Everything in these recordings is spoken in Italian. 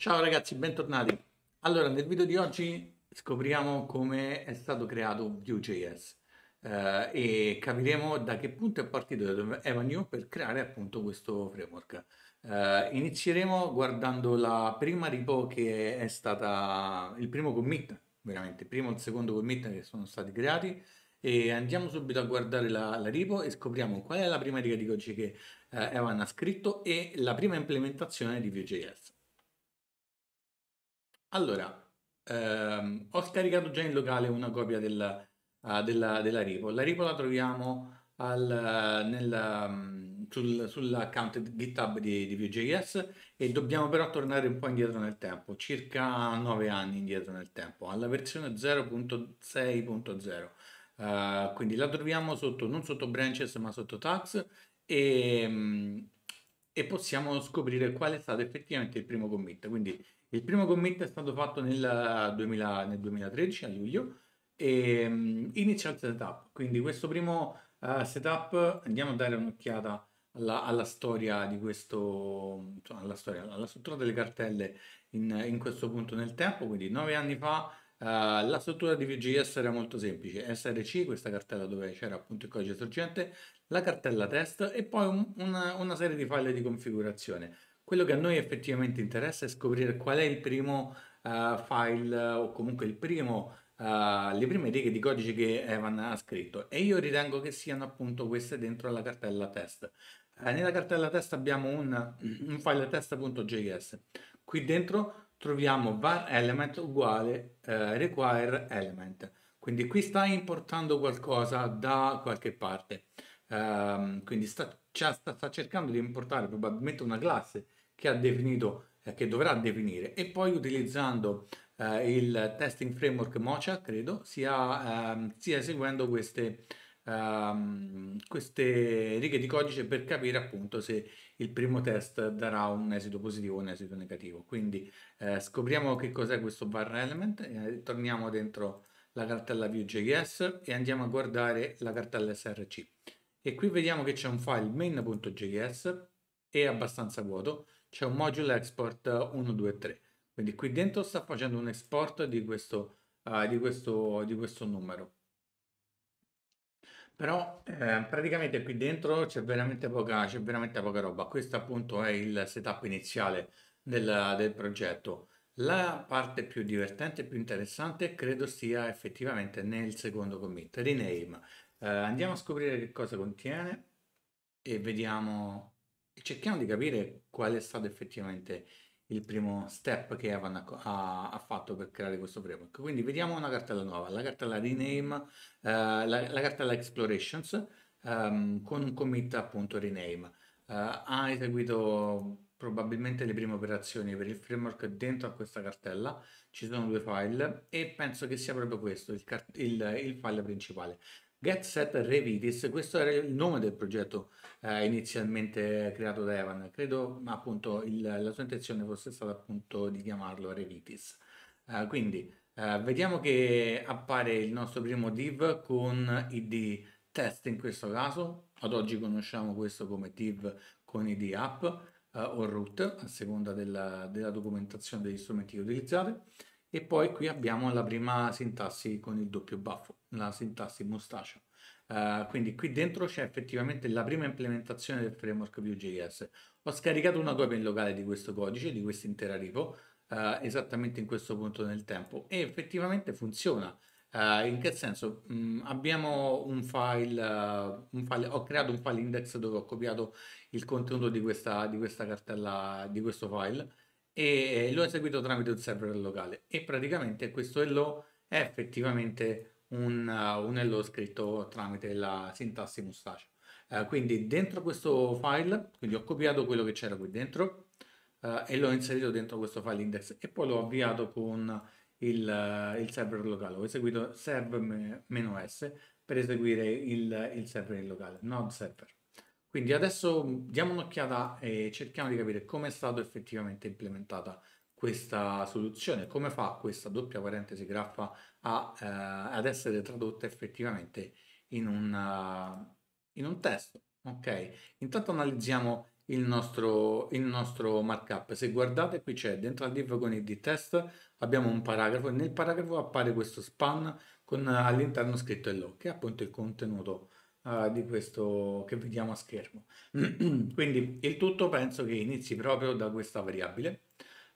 Ciao ragazzi, bentornati. Allora, nel video di oggi scopriamo come è stato creato Vue.js eh, e capiremo da che punto è partito Evan New per creare appunto questo framework. Eh, inizieremo guardando la prima repo che è stata il primo commit, veramente, il primo e il secondo commit che sono stati creati e andiamo subito a guardare la, la repo e scopriamo qual è la prima riga di codice che eh, Evan ha scritto e la prima implementazione di Vue.js. Allora, ehm, ho scaricato già in locale una copia della, uh, della, della repo. La repo la troviamo al, nel, um, sul, sull'account GitHub di, di Vue.js e dobbiamo però tornare un po' indietro nel tempo, circa 9 anni indietro nel tempo, alla versione 0.6.0. Uh, eh, quindi la troviamo sotto, non sotto branches ma sotto tags e, um, e possiamo scoprire qual è stato effettivamente il primo commit. Quindi il primo commit è stato fatto nel, 2000, nel 2013 a luglio e um, il setup. Quindi questo primo uh, setup andiamo a dare un'occhiata alla, alla, storia di questo, alla, storia, alla struttura delle cartelle in, in, questo punto nel tempo. Quindi nove anni fa uh, la struttura di VGS era molto semplice, SRC, questa cartella dove c'era appunto il codice sorgente, la cartella test e poi un, una, una serie di file di configurazione. Quello che a noi effettivamente interessa è scoprire qual è il primo uh, file o comunque il primo, uh, le prime righe di codice che Evan ha scritto e io ritengo che siano appunto queste dentro la cartella test. Uh, nella cartella test abbiamo un, un file test.js. Qui dentro troviamo var element uguale require element. Quindi qui sta importando qualcosa da qualche parte. Um, quindi sta, sta, sta cercando di importare probabilmente una classe che ha definito, eh, che dovrà definire e poi utilizzando eh, il testing framework Mocha, credo, sia, ehm, stia eseguendo queste, ehm, queste righe di codice per capire appunto se il primo test darà un esito positivo o un esito negativo. Quindi eh, scopriamo che cos'è questo var element, eh, torniamo dentro la cartella Vue.js e andiamo a guardare la cartella src. E qui vediamo che c'è un file main.js, è abbastanza vuoto, c'è un module export 1, 2, 3. Quindi qui dentro sta facendo un export di questo, uh, di questo, di questo numero. Però eh, praticamente qui dentro c'è veramente poca, veramente poca roba. Questo appunto è il setup iniziale del, del progetto. La parte più divertente e più interessante credo sia effettivamente nel secondo commit, rename. Eh, andiamo a scoprire che cosa contiene e vediamo cerchiamo di capire qual è stato effettivamente il primo step che Evan ha, ha, fatto per creare questo framework. Quindi vediamo una cartella nuova, la cartella rename, uh, la, la, cartella explorations um, con un commit appunto rename. Uh, ha eseguito probabilmente le prime operazioni per il framework dentro a questa cartella, ci sono due file e penso che sia proprio questo il, il, il file principale. Get Set Revitis, questo era il nome del progetto eh, inizialmente creato da Evan, credo ma appunto il, la sua intenzione fosse stata appunto di chiamarlo Revitis. Uh, quindi uh, vediamo che appare il nostro primo div con id test in questo caso, ad oggi conosciamo questo come div con id app uh, o root a seconda della, della documentazione degli strumenti che utilizzate e poi qui abbiamo la prima sintassi con il doppio baffo, la sintassi mustaccio. Uh, quindi qui dentro c'è effettivamente la prima implementazione del framework Vue.js. Ho scaricato una copia in locale di questo codice, di questa intera repo, uh, esattamente in questo punto nel tempo e effettivamente funziona. Uh, in che senso? Mm, abbiamo un file, un file, ho creato un file index dove ho copiato il contenuto di questa, di questa cartella, di questo file e l'ho eseguito tramite un server locale e praticamente questo hello è effettivamente un, un hello scritto tramite la sintassi mustache. Uh, quindi dentro questo file, quindi ho copiato quello che c'era qui dentro uh, e l'ho inserito dentro questo file index e poi l'ho avviato con il, il server locale. Ho eseguito serve-s per eseguire il, il server in locale, node server. Quindi adesso diamo un'occhiata e cerchiamo di capire come è stata effettivamente implementata questa soluzione, come fa questa doppia parentesi graffa a, eh, ad essere tradotta effettivamente in un, uh, in un testo. Ok, intanto analizziamo il nostro, il nostro markup. Se guardate qui c'è dentro al div con id test abbiamo un paragrafo e nel paragrafo appare questo span con all'interno scritto hello, che è appunto il contenuto uh, di questo che vediamo a schermo. Quindi il tutto penso che inizi proprio da questa variabile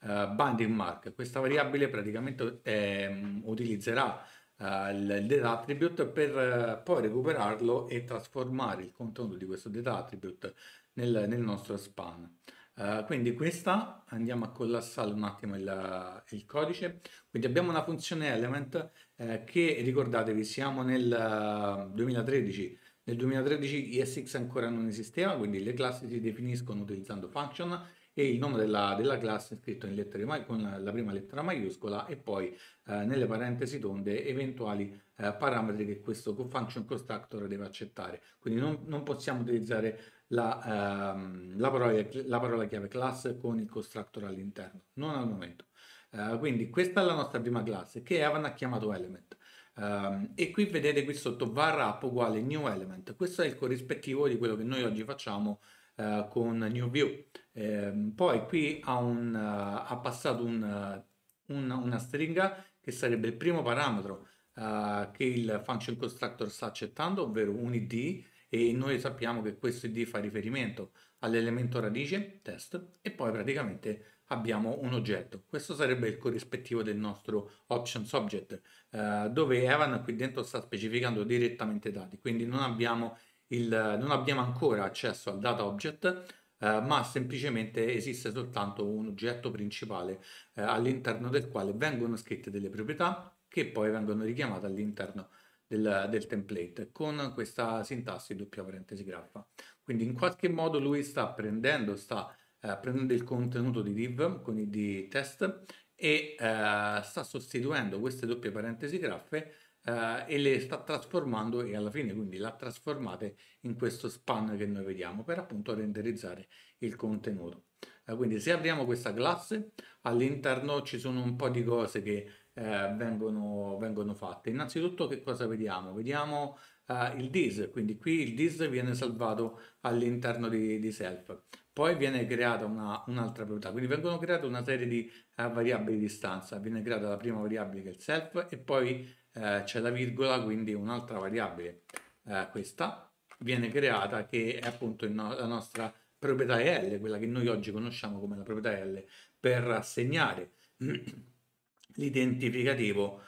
uh, binding mark. Questa variabile praticamente eh, utilizzerà il data attribute per poi recuperarlo e trasformare il contenuto di questo data attribute nel, nel nostro span. Uh, quindi questa andiamo a collassare un attimo il, il codice quindi abbiamo una funzione element eh, che ricordatevi siamo nel uh, 2013 nel 2013 ESX ancora non esisteva quindi le classi si definiscono utilizzando function e il nome della, della classe è scritto in lettere con la prima lettera maiuscola e poi eh, nelle parentesi tonde eventuali eh, parametri che questo function constructor deve accettare. Quindi non, non possiamo utilizzare la, ehm, la, parola, la, parola, chiave class con il constructor all'interno, non al momento. Uh, quindi questa è la nostra prima classe che Evan ha chiamato element. Um, e qui vedete qui sotto var app uguale new element. Questo è il corrispettivo di quello che noi oggi facciamo uh, con new view. Um, poi qui ha, un, uh, ha passato un, un, una stringa che sarebbe il primo parametro che il function constructor sta accettando, ovvero un id e noi sappiamo che questo id fa riferimento all'elemento radice test e poi praticamente abbiamo un oggetto. Questo sarebbe il corrispettivo del nostro options object eh, dove Evan qui dentro sta specificando direttamente i dati, quindi non abbiamo, il, non abbiamo ancora accesso al data object eh, ma semplicemente esiste soltanto un oggetto principale eh, all'interno del quale vengono scritte delle proprietà che poi vengono richiamate all'interno del, del template con questa sintassi doppia parentesi graffa. Quindi in qualche modo lui sta prendendo, sta eh, prendendo il contenuto di div con i di test e eh, sta sostituendo queste doppie parentesi graffe eh, e le sta trasformando e alla fine quindi l'ha trasformate in questo span che noi vediamo per appunto renderizzare il contenuto. Eh, quindi se apriamo questa classe all'interno ci sono un po' di cose che eh, vengono, vengono fatte. Innanzitutto che cosa vediamo? Vediamo eh, il dis, quindi qui il dis viene salvato all'interno di, di self. Poi viene creata un'altra proprietà, quindi vengono create una serie di uh, variabili di stanza, viene creata la prima variabile che è il self e poi uh, c'è la virgola, quindi un'altra variabile, uh, questa viene creata che è appunto no la nostra proprietà L, quella che noi oggi conosciamo come la proprietà L, per assegnare l'identificativo,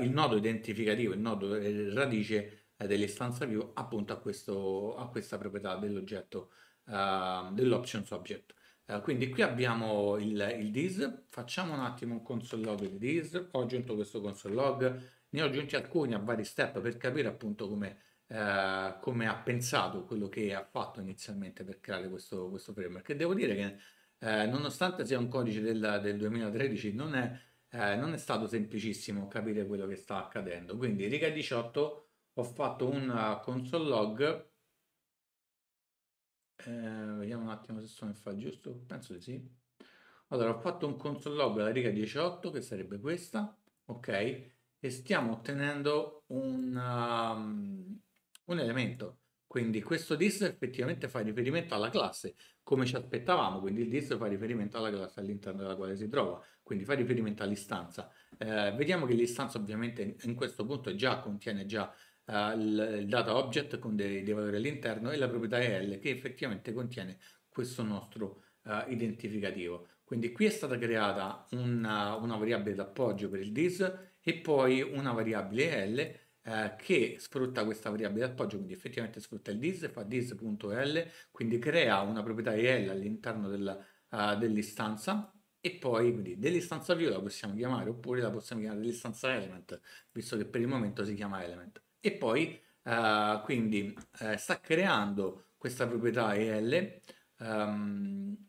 il nodo identificativo, il nodo eh, radice dell'istanza view appunto a, questo, a questa proprietà dell'oggetto, eh, dell'options object. Uh, quindi qui abbiamo il, il dis, facciamo un attimo un console log di dis, ho aggiunto questo console log, ne ho aggiunti alcuni a vari step per capire appunto come, uh, come ha pensato quello che ha fatto inizialmente per creare questo, questo framework. E devo dire che uh, nonostante sia un codice del, del 2013 non è eh, non è stato semplicissimo capire quello che sta accadendo. Quindi riga 18 ho fatto un uh, console log. Eh, vediamo un attimo se sono fa giusto. Penso di sì. Allora, ho fatto un console log alla riga 18 che sarebbe questa, ok? E stiamo ottenendo un, um, un elemento. Quindi questo dis effettivamente fa riferimento alla classe, come ci aspettavamo, quindi il dis fa riferimento alla classe all'interno della quale si trova, quindi fa riferimento all'istanza. Eh, vediamo che l'istanza ovviamente in questo punto già contiene già eh, il, data object con dei, dei, valori all'interno e la proprietà EL che effettivamente contiene questo nostro eh, identificativo. Quindi qui è stata creata una, una variabile d'appoggio per il dis e poi una variabile EL eh, che sfrutta questa variabile d'appoggio, quindi effettivamente sfrutta il dis, fa dis.l, quindi crea una proprietà EL all'interno uh, dell'istanza e poi quindi dell'istanza view la possiamo chiamare oppure la possiamo chiamare dell'istanza element, visto che per il momento si chiama element. E poi uh, quindi uh, sta creando questa proprietà EL, um, ehm,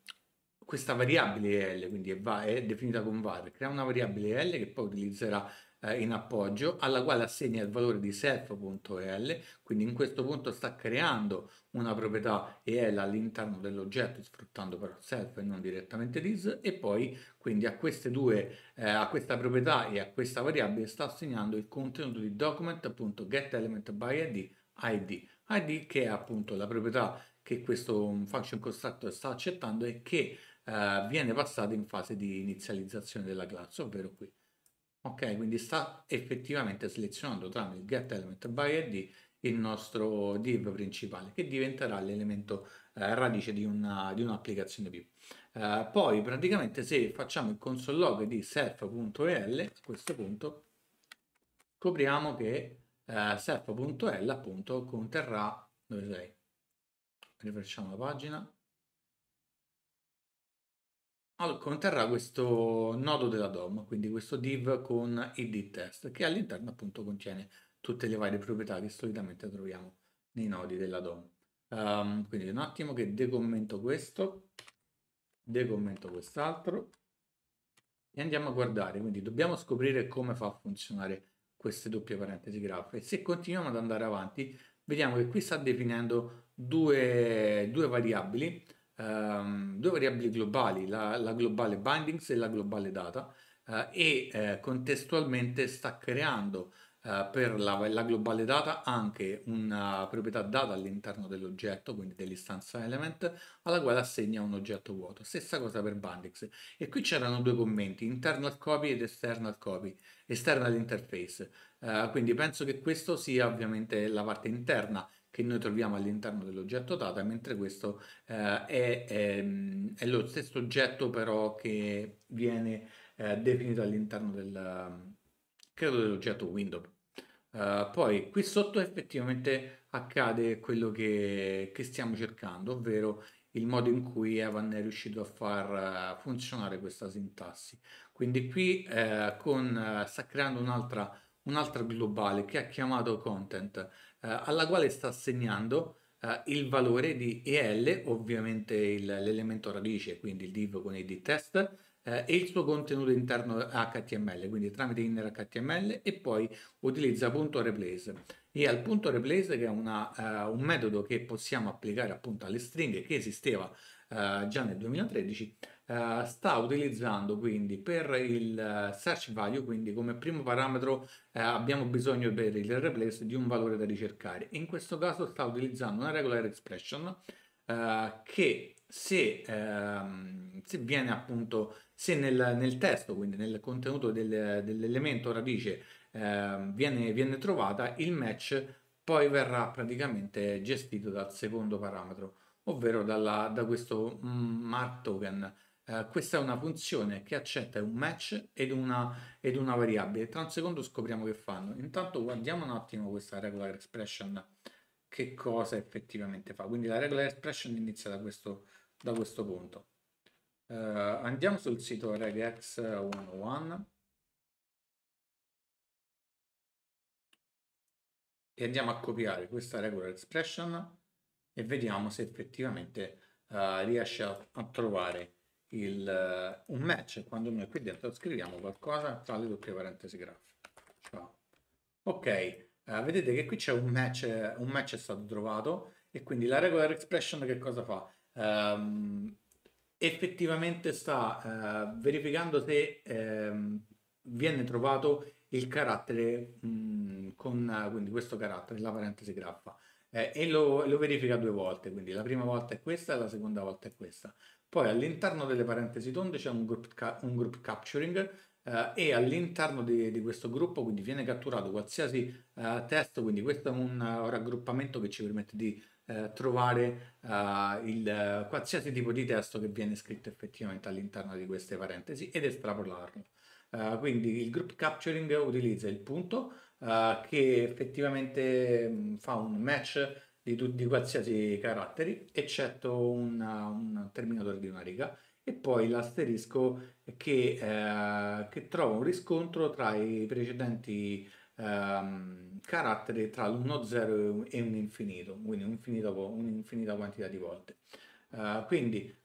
questa variabile EL, quindi è, è, definita con var, crea una variabile EL che poi utilizzerà eh, in appoggio alla quale assegna il valore di self.el, quindi in questo punto sta creando una proprietà EL all'interno dell'oggetto sfruttando però self e non direttamente this e poi quindi a queste due, eh, a questa proprietà e a questa variabile sta assegnando il contenuto di document.getElementById ID, ID che è appunto la proprietà che questo function constructor sta accettando e che eh, viene passato in fase di inizializzazione della classe, ovvero qui. Ok, quindi sta effettivamente selezionando tramite get element by id il nostro div principale che diventerà l'elemento eh, radice di, una, di un'applicazione più. Eh, poi praticamente se facciamo il console log di self.el a questo punto scopriamo che eh, self.el appunto conterrà dove sei? Rifacciamo la pagina allora, conterrà questo nodo della DOM, quindi questo div con id test, che all'interno appunto contiene tutte le varie proprietà che solitamente troviamo nei nodi della DOM. Um, quindi un attimo che decommento questo, decommento quest'altro e andiamo a guardare, quindi dobbiamo scoprire come fa a funzionare queste doppie parentesi graph se continuiamo ad andare avanti vediamo che qui sta definendo due, due variabili um, due variabili globali, la, la, globale bindings e la globale data, uh, e uh, contestualmente sta creando uh, per la, la, globale data anche una proprietà data all'interno dell'oggetto, quindi dell'istanza element, alla quale assegna un oggetto vuoto. Stessa cosa per bindings. E qui c'erano due commenti, internal copy ed external copy, external interface. quindi penso che questo sia ovviamente la parte interna che noi troviamo all'interno dell'oggetto data, mentre questo eh, è, è, ehm, è, lo stesso oggetto però che viene eh, definito all'interno del, credo dell'oggetto window. Uh, poi qui sotto effettivamente accade quello che, che, stiamo cercando, ovvero il modo in cui Evan è riuscito a far uh, funzionare questa sintassi. Quindi qui uh, con, sta creando un'altra un'altra globale che ha chiamato content eh, alla quale sta assegnando eh, il valore di EL, ovviamente l'elemento radice, quindi il div con id test, eh, e il suo contenuto interno HTML, quindi tramite inner HTML e poi utilizza punto .replace. E al punto .replace che è una, uh, un metodo che possiamo applicare appunto alle stringhe che esisteva uh, già nel 2013, Uh, sta utilizzando quindi per il uh, search value, quindi come primo parametro uh, abbiamo bisogno per il replace di un valore da ricercare. In questo caso sta utilizzando una regular expression che se, ehm, se, viene appunto, se nel, nel, testo, quindi nel contenuto del, dell'elemento radice ehm, viene, viene trovata, il match poi verrà praticamente gestito dal secondo parametro, ovvero dalla, da questo mark token Uh, questa è una funzione che accetta un match ed una, ed una, variabile. Tra un secondo scopriamo che fanno. Intanto guardiamo un attimo questa regular expression, che cosa effettivamente fa. Quindi la regular expression inizia da questo, da questo punto. Uh, andiamo sul sito regex 101 e andiamo a copiare questa regular expression e vediamo se effettivamente uh, riesce a, a trovare il, eh, un match quando noi qui dentro scriviamo qualcosa tra le doppie parentesi graph. Cioè, ok, uh, vedete che qui c'è un match, un match è stato trovato e quindi la regular expression che cosa fa? Um, effettivamente sta uh, verificando se um, viene trovato il carattere mh, con quindi questo carattere, la parentesi graffa. Eh, e lo, lo, verifica due volte, quindi la prima volta è questa e la seconda volta è questa. Poi all'interno delle parentesi tonde c'è un group, un group capturing eh, e all'interno di, di, questo gruppo quindi viene catturato qualsiasi eh, testo, quindi questo è un uh, raggruppamento che ci permette di uh, trovare uh, il, qualsiasi tipo di testo che viene scritto effettivamente all'interno di queste parentesi ed estrapolarlo. quindi il group capturing utilizza il punto che effettivamente mm, fa un match di, di qualsiasi caratteri, eccetto una, un terminatore di una riga, e poi l'asterisco che, eh, che trova un riscontro tra i precedenti ehm, caratteri tra l'1, 0 e un infinito, quindi un'infinita quantità di volte. Uh, quindi,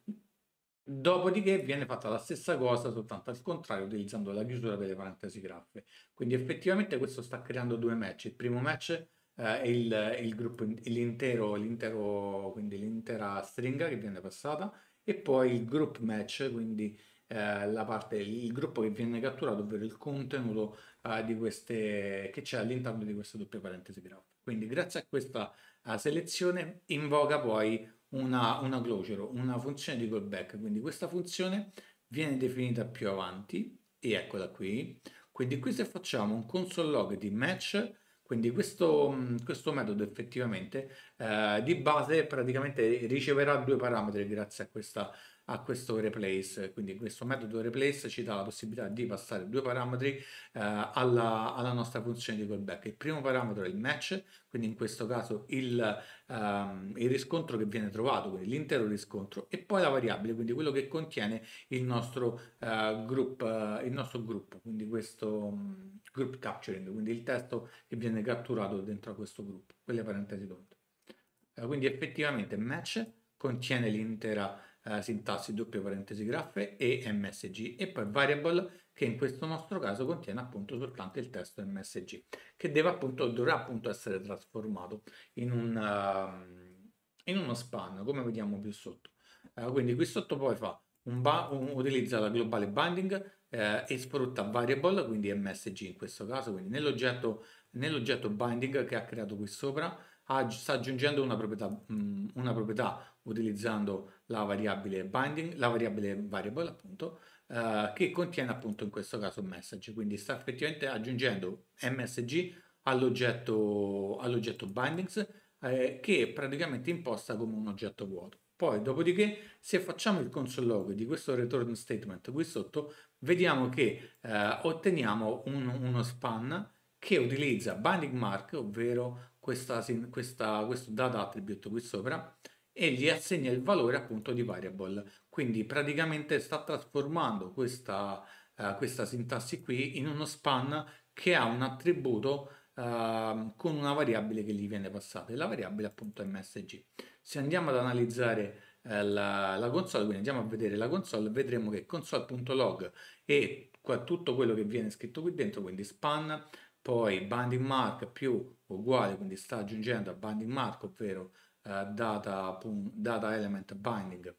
dopodiché viene fatta la stessa cosa, soltanto al contrario, utilizzando la chiusura delle parentesi graffe. Quindi effettivamente questo sta creando due match. Il primo match eh, il, il gruppo, l'intero, l'intero, quindi l'intera stringa che viene passata e poi il group match, quindi eh, la parte, il gruppo che viene catturato, ovvero il contenuto eh, di queste, che c'è all'interno di queste doppie parentesi graph. Quindi grazie a questa uh, selezione invoca poi una, una closure, una funzione di callback, quindi questa funzione viene definita più avanti e eccola qui. Quindi qui se facciamo un console log di match, quindi questo, questo metodo effettivamente eh, di base praticamente riceverà due parametri grazie a questa a questo replace, quindi questo metodo replace ci dà la possibilità di passare due parametri eh, alla, alla, nostra funzione di callback. Il primo parametro è il match, quindi in questo caso il, um, il riscontro che viene trovato, quindi l'intero riscontro, e poi la variabile, quindi quello che contiene il nostro, uh, group, uh, il nostro gruppo, quindi questo um, group capturing, quindi il testo che viene catturato dentro a questo gruppo, quelle parentesi tonde. Uh, quindi effettivamente match contiene l'intera eh, sintassi doppie parentesi graffe e msg e poi variable che in questo nostro caso contiene appunto soltanto il testo msg che deve appunto, dovrà appunto essere trasformato in, un, uh, in uno span come vediamo più sotto. Uh, quindi qui sotto poi fa un, un utilizza la globale binding eh, e sfrutta variable, quindi msg in questo caso, quindi nell'oggetto, nell'oggetto binding che ha creato qui sopra sta aggiungendo una proprietà, mh, una proprietà utilizzando la variabile binding, la variabile variable appunto, eh, che contiene appunto in questo caso message, quindi sta effettivamente aggiungendo msg all'oggetto, all'oggetto bindings eh, che è praticamente imposta come un oggetto vuoto. Poi, dopodiché, se facciamo il console log di questo return statement qui sotto, vediamo che eh, otteniamo un, uno span che utilizza binding mark, ovvero questa, questa, questo data attribute qui sopra, e gli assegna il valore appunto di variable. Quindi praticamente sta trasformando questa, uh, questa sintassi qui in uno span che ha un attributo uh, con una variabile che gli viene passata e la variabile appunto msg. Se andiamo ad analizzare uh, la, la, console, quindi andiamo a vedere la console, vedremo che console.log e tutto quello che viene scritto qui dentro, quindi span, poi binding mark più uguale, quindi sta aggiungendo a binding mark, ovvero uh, data, data, element binding,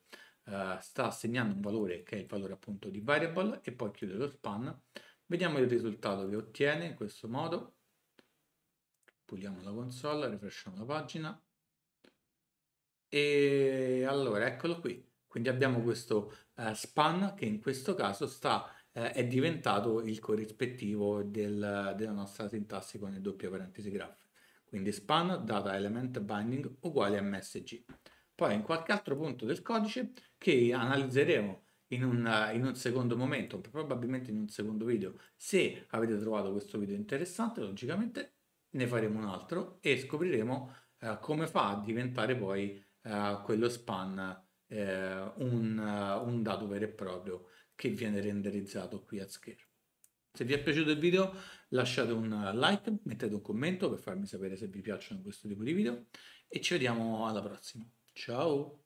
uh, sta assegnando un valore che è il valore appunto di variable e poi chiude lo span. Vediamo il risultato che ottiene in questo modo. Puliamo la console, rifresciamo la pagina. E allora, eccolo qui. Quindi abbiamo questo uh, span che in questo caso sta eh, è diventato il corrispettivo del, della nostra sintassi con le doppie parentesi graffe. Quindi span data element binding uguale msg. Poi in qualche altro punto del codice che analizzeremo in un, in un, secondo momento, probabilmente in un secondo video. Se avete trovato questo video interessante, logicamente ne faremo un altro e scopriremo eh, come fa a diventare poi eh, quello span eh, un, un dato vero e proprio che viene renderizzato qui a schermo. Se vi è piaciuto il video lasciate un like, mettete un commento per farmi sapere se vi piacciono questo tipo di video e ci vediamo alla prossima. Ciao!